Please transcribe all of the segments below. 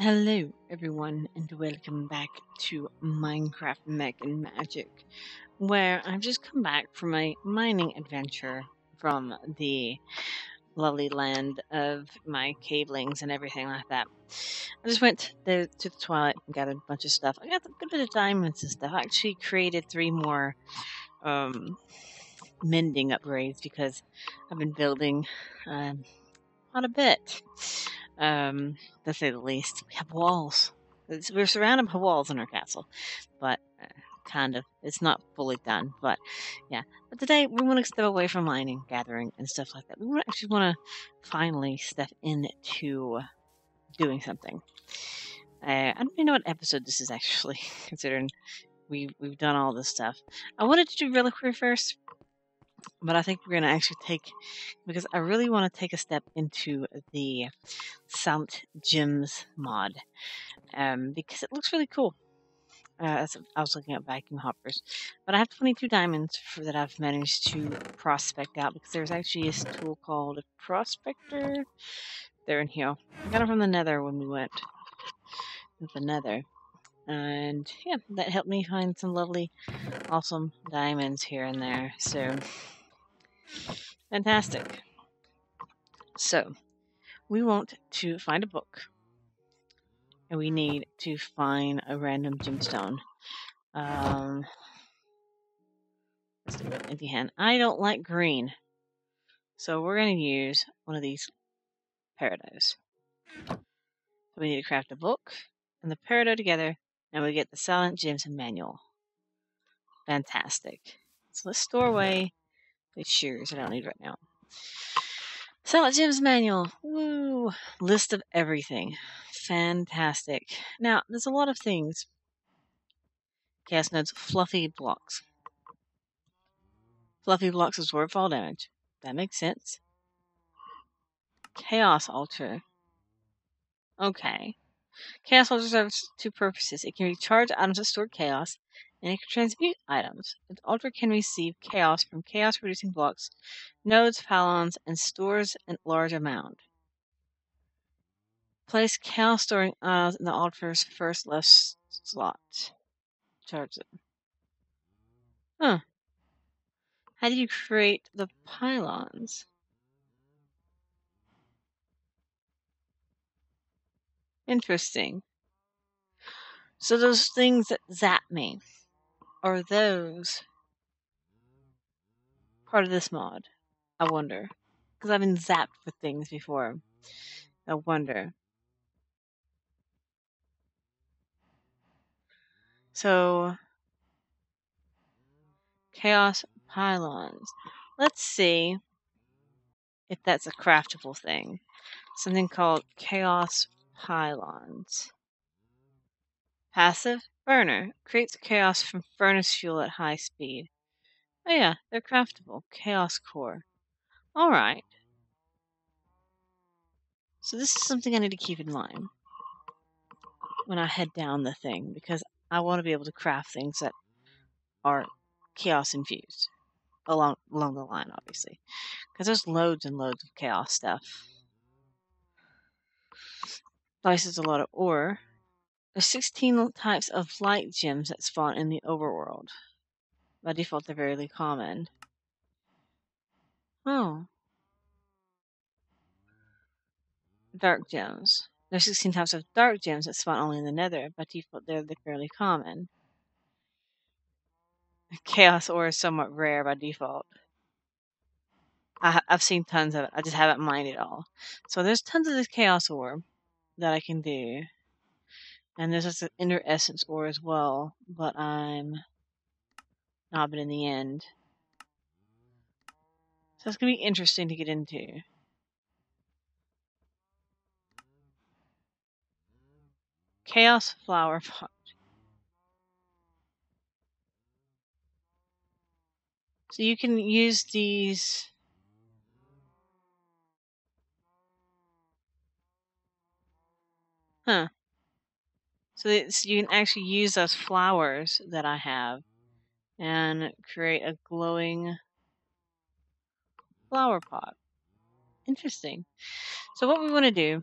Hello, everyone, and welcome back to Minecraft Mech and Magic, where I've just come back from a mining adventure from the lovely land of my cavelings and everything like that. I just went to the Twilight and got a bunch of stuff. I got a good bit of diamonds and stuff. I actually created three more um, mending upgrades because I've been building um, quite a bit um, to say the least. We have walls. It's, we're surrounded by walls in our castle, but uh, kind of. It's not fully done, but yeah. But today we want to step away from mining, gathering, and stuff like that. We actually want to finally step into doing something. Uh, I don't even know what episode this is actually, considering we we've done all this stuff. I wanted to do reliquary first, but I think we're gonna actually take because I really want to take a step into the Silent Gems mod um, because it looks really cool. Uh, I was looking at vacuum hoppers, but I have 22 diamonds for, that I've managed to prospect out because there's actually this tool called a prospector. They're in here. I got it from the Nether when we went with the Nether, and yeah, that helped me find some lovely, awesome diamonds here and there. So fantastic. So we want to find a book and we need to find a random gemstone. Um, let's do it. Empty hand. I don't like green, so we're going to use one of these peridot. So we need to craft a book and the peridot together, and we get the Silent Gems manual. Fantastic. So let's store away these shears I don't need right now. Silent Gems manual. Woo! List of everything. Fantastic. Now, there's a lot of things. Chaos nodes, fluffy blocks. Fluffy blocks absorb fall damage. That makes sense. Chaos altar. Okay. Chaos altar serves two purposes. It can recharge items that store chaos, and it can transmute items. The altar can receive chaos from chaos producing blocks, nodes, pylons, and stores a large amount. Place chaos storing items in the altar's first left slot. Charge it. Huh. How do you create the pylons? Interesting. So those things that zap me, are those part of this mod? I wonder. Because I've been zapped with things before. I wonder. So, chaos pylons. Let's see if that's a craftable thing. Something called chaos pylons. Passive burner creates chaos from furnace fuel at high speed. Oh yeah, they're craftable. Chaos core. All right. So this is something I need to keep in mind when I head down the thing because I want to be able to craft things that are chaos infused along along the line, obviously, because there's loads and loads of chaos stuff. Places a lot of ore. There's 16 types of light gems that spawn in the overworld. By default, they're very common. Oh, dark gems. There's 16 types of dark gems that spawn only in the nether. By default, they're fairly common. Chaos ore is somewhat rare by default. I, I've seen tons of it. I just haven't mined it all. So there's tons of this chaos ore that I can do. And there's an ender essence ore as well, but I'm not been in the end. So it's gonna be interesting to get into. Chaos flower pot. So you can use these. Huh. So it's, you can actually use those flowers that I have and create a glowing flower pot. Interesting. So what we want to do,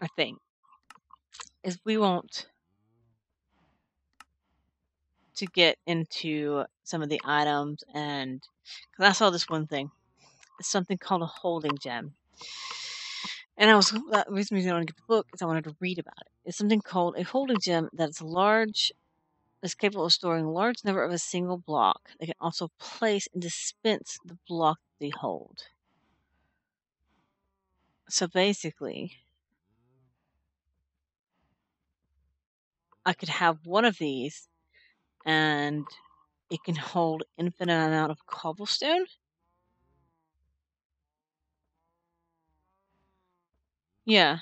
I think, is we want to get into some of the items and because I saw this one thing. It's something called a holding gem. And I was that reason I wanted to get the book is I wanted to read about it. It's something called a holding gem that's large is capable of storing a large number of a single block. They can also place and dispense the block they hold. So basically, I could have one of these and it can hold infinite amount of cobblestone. Yeah.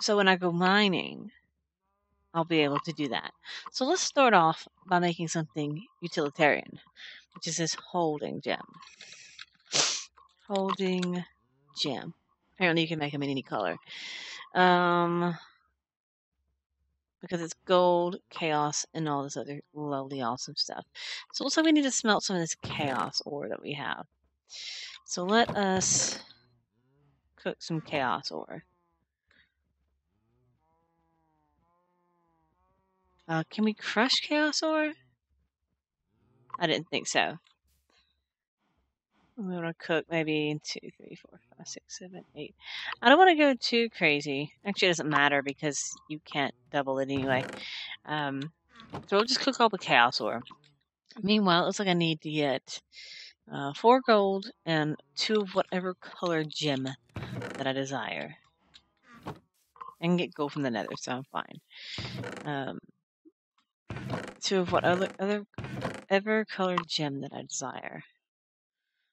So when I go mining, I'll be able to do that. So let's start off by making something utilitarian, which is this holding gem. Holding gem. Apparently you can make them in any color. Um, because it's gold, chaos, and all this other lovely, awesome stuff. So also we need to smelt some of this chaos ore that we have. So let us cook some chaos ore. Uh, can we crush chaos ore? I didn't think so. I'm gonna cook maybe two, three, four, five, six, seven, eight. I don't want to go too crazy. Actually, it doesn't matter because you can't double it anyway. Um, so we'll just cook all the chaos ore. Meanwhile, it looks like I need to get uh, four gold and two of whatever color gem that I desire. And get gold from the nether, so I'm fine. Um, two of what other other ever colored gem that I desire.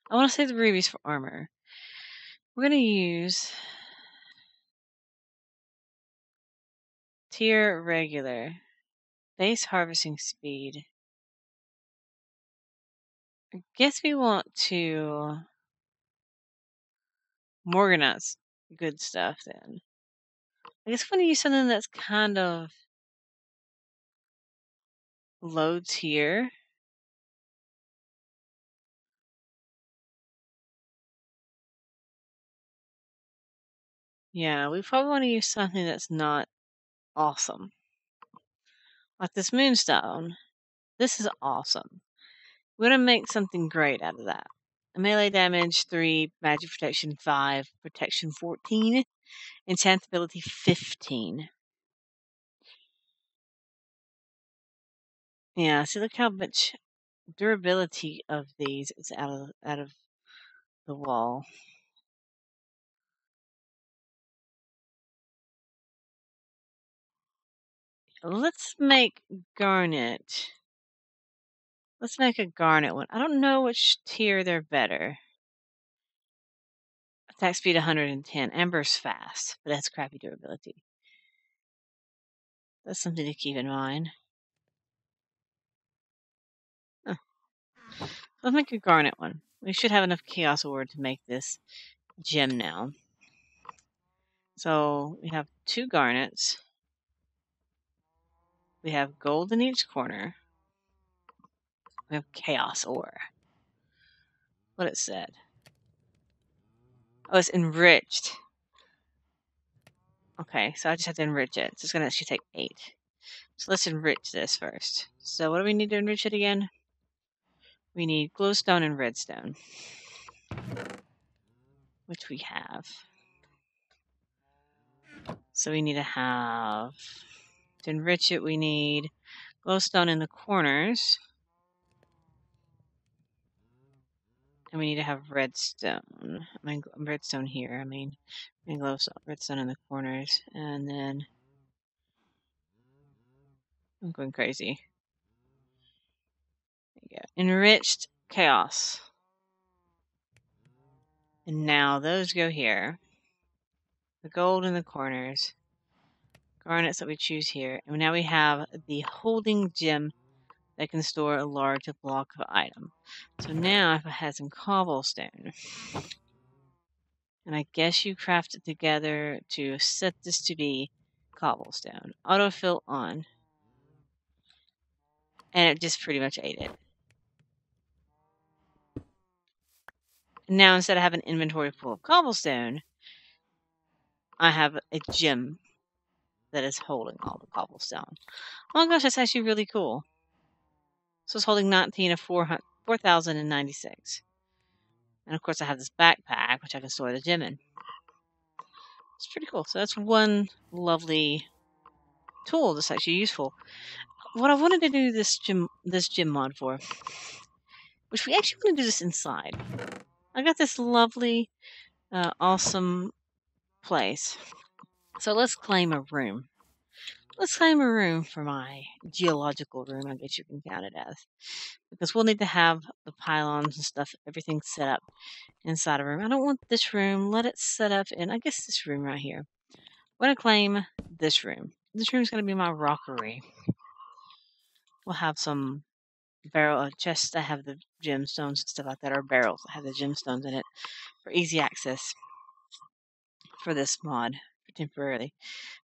I want to save the rubies for armor. We're going to use tier regular, base harvesting speed. I guess we want to Morganite good stuff then. I guess we want to use something that's kind of low tier. Yeah, we probably want to use something that's not awesome. Like this moonstone. This is awesome. We're going to make something great out of that. Melee damage 3, magic protection 5, protection 14, enchant ability 15. Yeah, see look how much durability of these is out of out of the wall. Let's make garnet. Let's make a garnet one. I don't know which tier they're better. Attack speed 110. Ember's fast, but that's crappy durability. That's something to keep in mind. Huh. Let's make a garnet one. We should have enough chaos ore to make this gem now. So we have two garnets. We have gold in each corner. We have chaos ore. What it said. Oh, it's enriched. Okay, so I just have to enrich it. So it's going to actually take eight. So let's enrich this first. So what do we need to enrich it again? We need glowstone and redstone. Which we have. So we need to have to enrich it, we need glowstone in the corners. And we need to have redstone. I mean, redstone here. I mean, redstone in the corners. And then... I'm going crazy. There you go. Enriched chaos. And now those go here. The gold in the corners garnets that we choose here. And now we have the holding gem that can store a large block of item. So now if I had some cobblestone, and I guess you craft it together to set this to be cobblestone. Autofill on. And it just pretty much ate it. Now instead of having an inventory full of cobblestone, I have a gem that is holding all the cobblestone. Oh my gosh, that's actually really cool. So it's holding 19 of 4,096. and of course, I have this backpack, which I can store the gem in. It's pretty cool. So that's one lovely tool that's actually useful. What I wanted to do this gym this gym mod for, which we actually want to do this inside. I got this lovely, uh, awesome place. So let's claim a room. Let's claim a room for my geological room, I guess you can count it as. Because we'll need to have the pylons and stuff, everything set up inside a room. I don't want this room. Let it set up in, I guess, this room right here. I'm going to claim this room. This room is going to be my rockery. We'll have some barrel uh, chests that have the gemstones and stuff like that, or barrels that have the gemstones in it for easy access for this mod temporarily.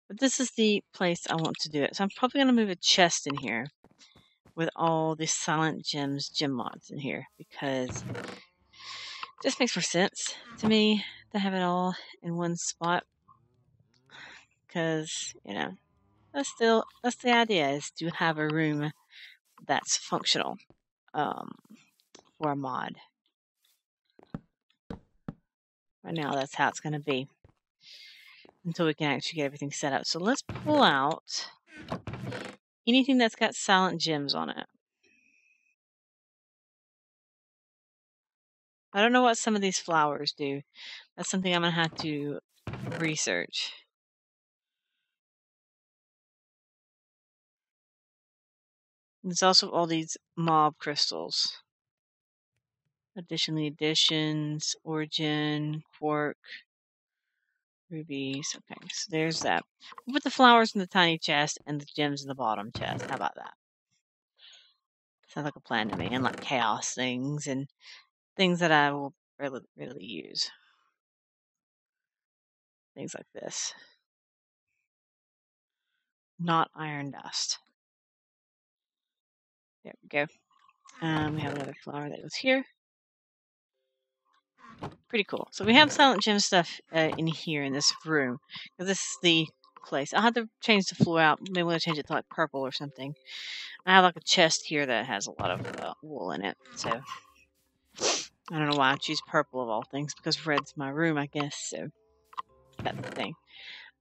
But this is the place I want to do it. So I'm probably going to move a chest in here with all the silent gems gem mods in here because it just makes more sense to me to have it all in one spot because you know that's still that's the idea is to have a room that's functional um, for a mod right now that's how it's going to be until we can actually get everything set up. So let's pull out anything that's got silent gems on it. I don't know what some of these flowers do. That's something I'm going to have to research. There's also all these mob crystals. Additionally, additions, origin, quark, Rubies. Okay, so there's that. We'll put the flowers in the tiny chest and the gems in the bottom chest. How about that? Sounds like a plan to me. And like chaos things and things that I will really, really use. Things like this. Not iron dust. There we go. Um, we have another flower that goes here pretty cool. So we have Silent Gem stuff uh, in here in this room. This is the place. I'll have to change the floor out. Maybe we'll change it to like purple or something. I have like a chest here that has a lot of uh, wool in it. So I don't know why I choose purple of all things because red's my room, I guess. So that's the thing.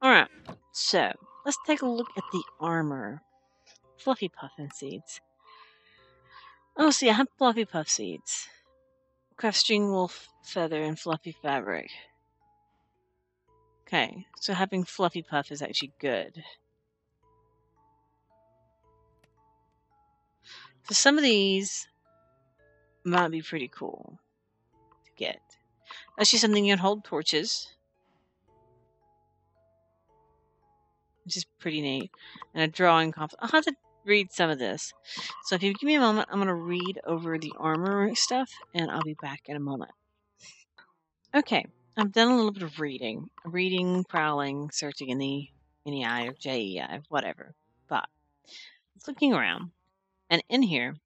All right. So let's take a look at the armor. Fluffy puffin seeds. Oh, see, I have fluffy puff seeds. Craft wool feather and fluffy fabric. Okay, so having fluffy puff is actually good. So some of these might be pretty cool to get. That's just something you can hold torches. Which is pretty neat. And a drawing comp. I'll read some of this. So if you give me a moment, I'm going to read over the armor stuff, and I'll be back in a moment. Okay, I've done a little bit of reading. Reading, prowling, searching in the NEI or JEI, whatever. But looking around, and in here,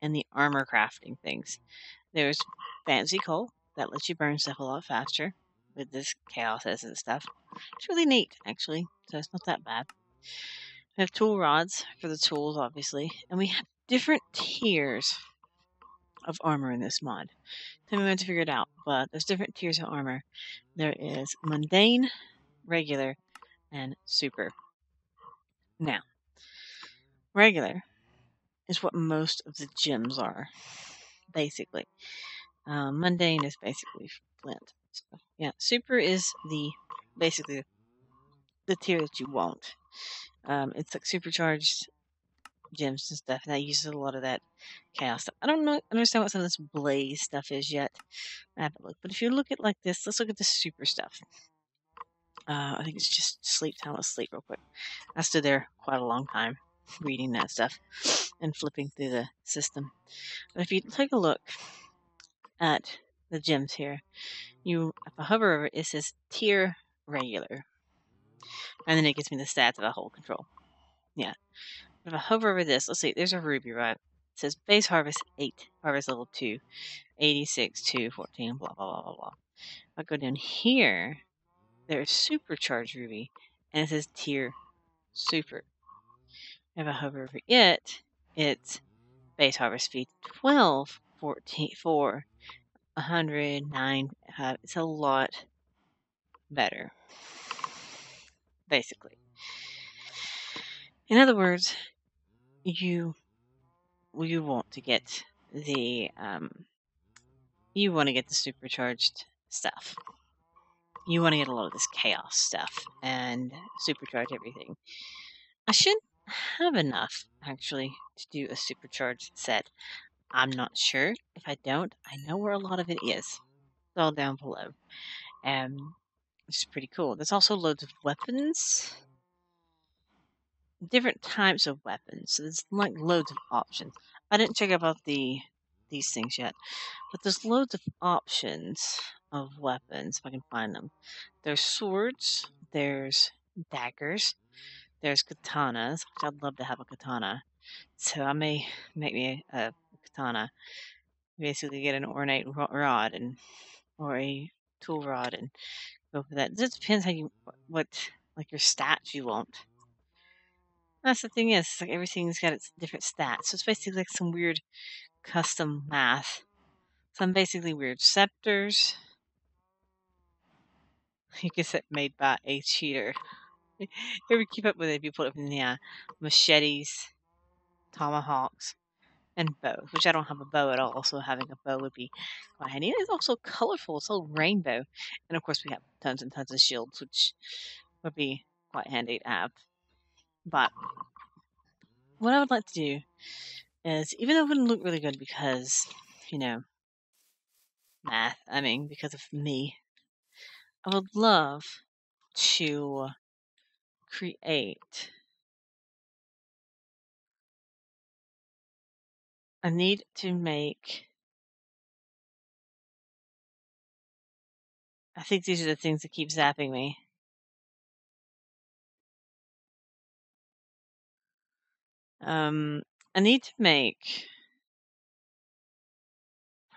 in the armor crafting things, there's fancy coal that lets you burn stuff a lot faster with this chaos and stuff. It's really neat, actually, so it's not that bad. We have tool rods for the tools, obviously, and we have different tiers of armor in this mod. Tell me when to figure it out, but there's different tiers of armor. There is mundane, regular, and super. Now, regular is what most of the gems are, basically. Um, mundane is basically flint. So, yeah, super is the basically the tier that you want. Um, it's like supercharged gems and stuff, and that uses a lot of that chaos stuff. I don't know, understand what some of this blaze stuff is yet. I haven't looked, but if you look at like this, let's look at the super stuff. Uh, I think it's just sleep time. Let's sleep real quick. I stood there quite a long time reading that stuff and flipping through the system. But if you take a look at the gems here, you if I hover over it, it says tier regular. And then it gives me the stats that I hold control. Yeah. If I hover over this, let's see, there's a ruby, right? It says base harvest 8, harvest level 2, 86, 2, 14, blah, blah, blah, blah, blah. I go down here, there's supercharged ruby, and it says tier super. If I hover over it, it's base harvest speed 12, 14, 4, 109. Uh, it's a lot better, basically. In other words, you you want to get the um, you want to get the supercharged stuff. You want to get a lot of this chaos stuff and supercharge everything. I shouldn't have enough actually to do a supercharged set. I'm not sure. If I don't, I know where a lot of it is. It's all down below. Um, which is pretty cool. There's also loads of weapons. Different types of weapons. So there's like loads of options. I didn't check about the these things yet. But there's loads of options of weapons if I can find them. There's swords, there's daggers, there's katanas, which I'd love to have a katana. So I may make me a, a katana. Basically, get an ornate rod and or a tool rod and go for that. It just depends how you what like your stats you want. That's the thing is, like everything's got its different stats. So it's basically like some weird custom math. Some basically weird scepters. You can set made by a cheater. Here we keep up with it if you put up in the uh, machetes, tomahawks, and bow, which I don't have a bow at all, so having a bow would be quite handy. It's also colorful, it's a rainbow. And of course, we have tons and tons of shields, which would be quite handy to have. But what I would like to do is, even though it wouldn't look really good because, you know, math, I mean, because of me, I would love to create I need to make I think these are the things that keep zapping me. Um, I need to make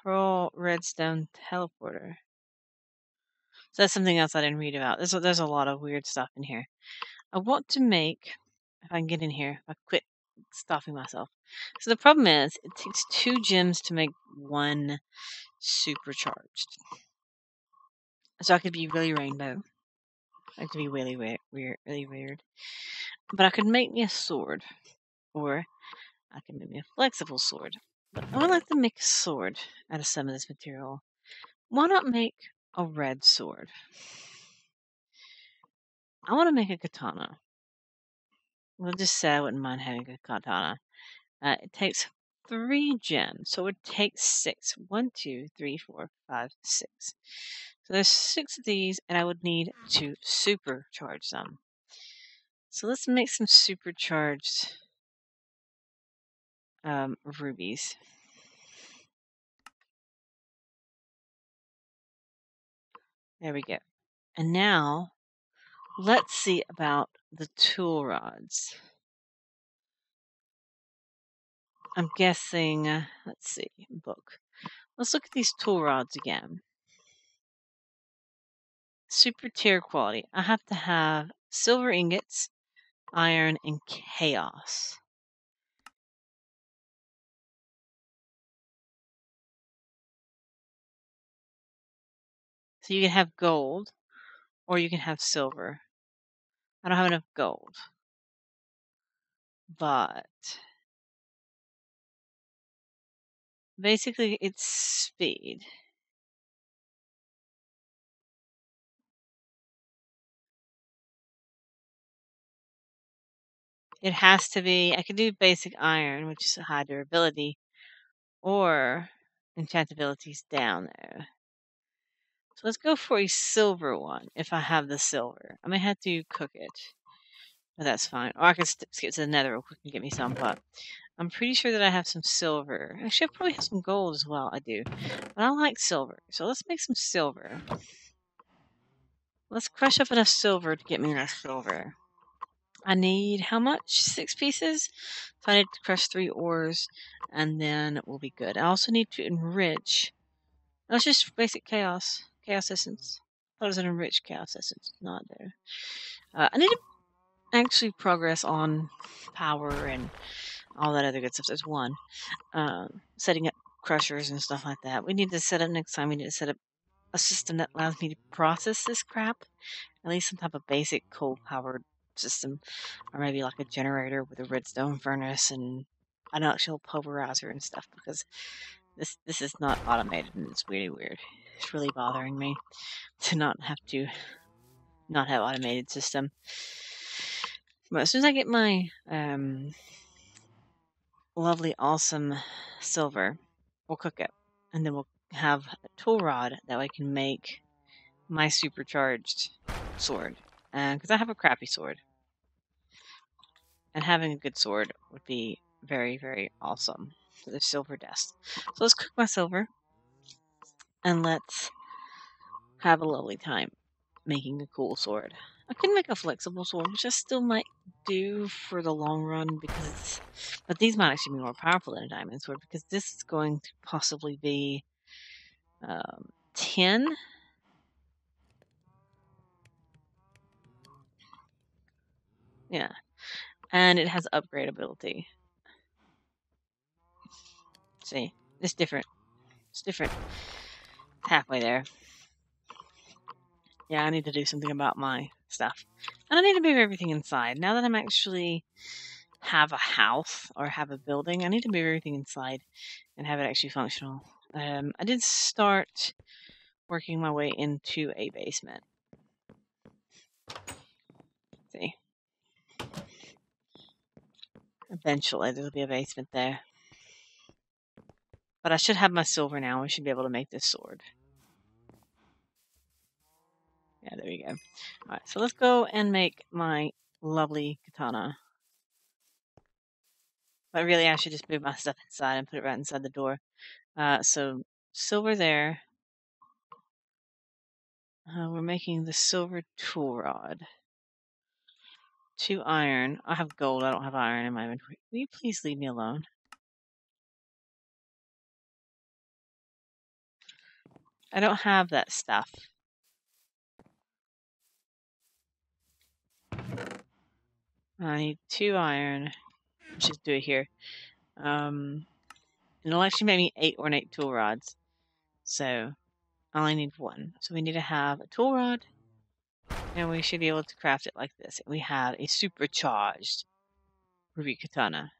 Pearl Redstone Teleporter. So that's something else I didn't read about. There's a, there's a lot of weird stuff in here. I want to make, if I can get in here, I quit stopping myself. So the problem is, it takes two gems to make one supercharged. So I could be really rainbow. I could be really weird, really weird. But I could make me a sword, or I could make me a flexible sword. But I would like to make a sword out of some of this material. Why not make a red sword? I want to make a katana. We'll just say I wouldn't mind having a katana. Uh, it takes three gems, so it takes six. One, two, three, four, five, six. So there's six of these, and I would need to supercharge them. So let's make some supercharged um, rubies. There we go. And now let's see about the tool rods. I'm guessing, uh, let's see, book. Let's look at these tool rods again. Super tier quality. I have to have silver ingots, iron, and chaos. So you can have gold or you can have silver. I don't have enough gold. But basically it's speed. It has to be, I could do basic iron, which is a high durability, or enchantability is down there. So let's go for a silver one if I have the silver. I may have to cook it. But that's fine. Or I can skip to the nether real quick and get me some, but I'm pretty sure that I have some silver. Actually, I probably have some gold as well. I do. But I like silver. So let's make some silver. Let's crush up enough silver to get me enough silver. I need how much? Six pieces? So I need to crush three ores, and then we'll be good. I also need to enrich. That's just basic chaos. Chaos essence. thought it was an enriched chaos essence. Not there. Uh, I need to actually progress on power and all that other good stuff. There's one. Um, setting up crushers and stuff like that. We need to set up next time. We need to set up a system that allows me to process this crap. At least some type of basic coal powered system. Or maybe like a generator with a redstone furnace and an actual pulverizer and stuff because this this is not automated and it's really weird. It's really bothering me to not have to not have automated system. But as soon as I get my um, lovely, awesome silver, we'll cook it, and then we'll have a tool rod that I can make my supercharged sword. Because I have a crappy sword, and having a good sword would be very, very awesome for the silver dust. So let's cook my silver, and let's have a lovely time making a cool sword. I could make a flexible sword, which I still might do for the long run because but these might actually be more powerful than a diamond sword because this is going to possibly be um, 10. Yeah. And it has upgrade ability. See, it's different. It's different. Halfway there. Yeah, I need to do something about my stuff. And I need to move everything inside. Now that I'm actually have a house or have a building, I need to move everything inside and have it actually functional. Um, I did start working my way into a basement. Let's see. Eventually, there'll be a basement there. But I should have my silver now. I should be able to make this sword. Yeah, there we go. Alright, so let's go and make my lovely katana. But really, I should just move my stuff inside and put it right inside the door. Uh, so, silver there. Uh, we're making the silver tool rod. Two iron. I have gold. I don't have iron in my inventory. Will you please leave me alone? I don't have that stuff. I need two iron. Let's just do it here. Um, it'll actually make me eight ornate tool rods. So I only need one. So we need to have a tool rod. And we should be able to craft it like this. We have a supercharged ruby katana.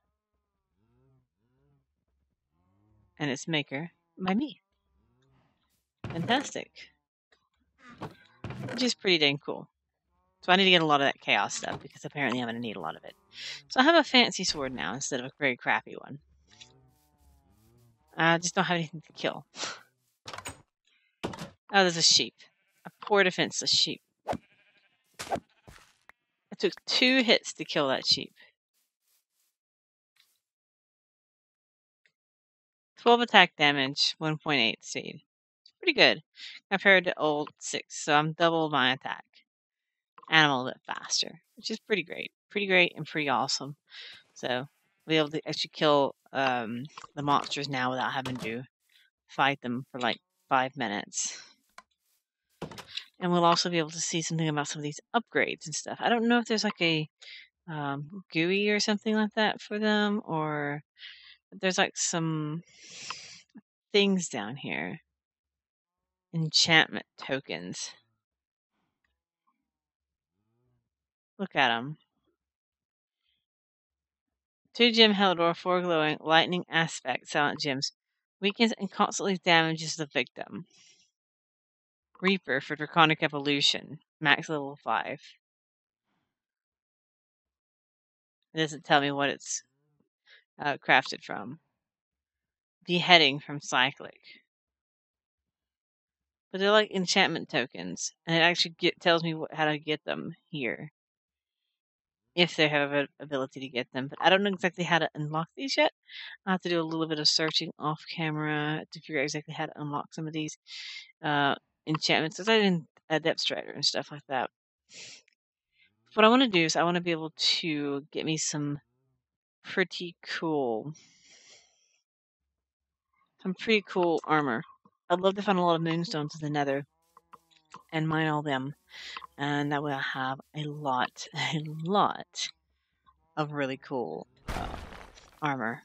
And its maker by me. Fantastic. Which is pretty dang cool. So I need to get a lot of that chaos stuff because apparently I'm going to need a lot of it. So I have a fancy sword now instead of a very crappy one. I just don't have anything to kill. Oh, there's a sheep. A poor defenseless sheep. It took two hits to kill that sheep. 12 attack damage, 1.8 speed. Pretty good compared to old 6, so I'm double my attack and I'm a little bit faster, which is pretty great. Pretty great and pretty awesome. So we'll be able to actually kill um, the monsters now without having to fight them for like five minutes. And we'll also be able to see something about some of these upgrades and stuff. I don't know if there's like a um, GUI or something like that for them, or there's like some things down here. Enchantment tokens. Look at them. Two gem Heliodor, four glowing, lightning aspect, silent gems. Weakens and constantly damages the victim. Reaper for Draconic Evolution, max level 5. It doesn't tell me what it's uh, crafted from. Beheading from Cyclic. But they're like enchantment tokens, and it actually get, tells me what, how to get them here if they have an ability to get them. But I don't know exactly how to unlock these yet. I have to do a little bit of searching off camera to figure out exactly how to unlock some of these uh, enchantments. Because I did a Depth Strider and stuff like that. What I want to do is I want to be able to get me some pretty cool, some pretty cool armor. I'd love to find a lot of moonstones in the Nether and mine all them. And that way I have a lot, a lot of really cool uh, armor.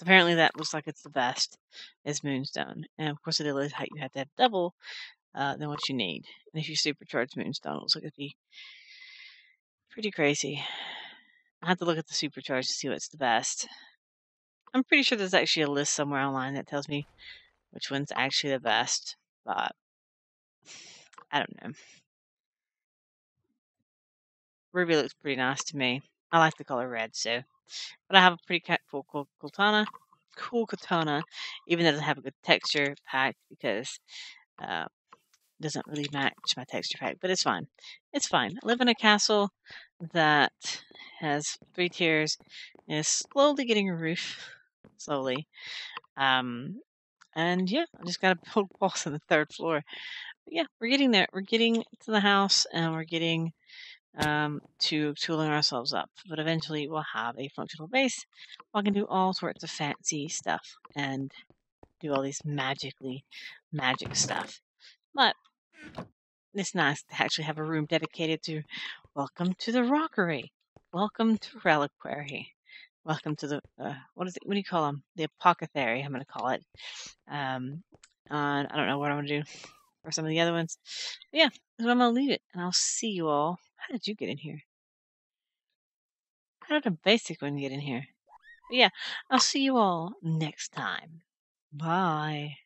Apparently that looks like it's the best is Moonstone. And of course it is how you have to have double uh, than what you need. And if you supercharge Moonstone, it looks like it'd be pretty crazy. I have to look at the supercharge to see what's the best. I'm pretty sure there's actually a list somewhere online that tells me which one's actually the best, but I don't know. Ruby looks pretty nice to me. I like the color red, so. But I have a pretty cool, katana, cool katana, even though it doesn't have a good texture pack because uh, it doesn't really match my texture pack. But it's fine. It's fine. I live in a castle that has three tiers and is slowly getting a roof, slowly. Um, and yeah, I just got to build walls on the third floor. But yeah, we're getting there. We're getting to the house and we're getting um, to tooling ourselves up. But eventually we'll have a functional base. I can do all sorts of fancy stuff and do all these magically magic stuff. But it's nice to actually have a room dedicated to welcome to the rockery. Welcome to reliquary. Welcome to the uh, what is it? What do you call them? The apothecary. I'm going to call it. Um, and I don't know what I'm going to do for some of the other ones. But yeah, so I'm going to leave it, and I'll see you all. How did you get in here? How did a basic one get in here? But yeah, I'll see you all next time. Bye.